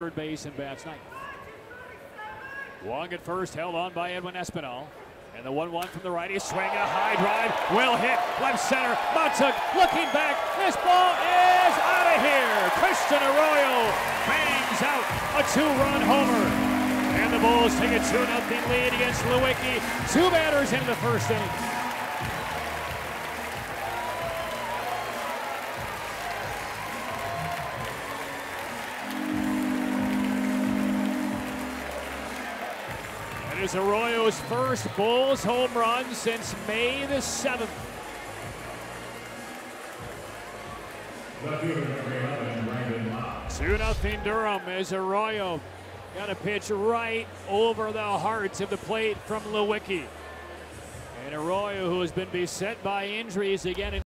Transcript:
third base and bats ninth. Wong at first, held on by Edwin Espinal. And the 1 1 from the righty, swing a high drive, will hit, left center. Mahtook looking back. This ball is out of here. Christian Arroyo bangs out a two run homer. And the Bulls take a 2 0 lead against Lewicki. Two batters in the first inning. It is Arroyo's first Bulls home run since May the 7th. Two nothing Durham as Arroyo got a pitch right over the heart of the plate from Lewicki. And Arroyo, who has been beset by injuries again.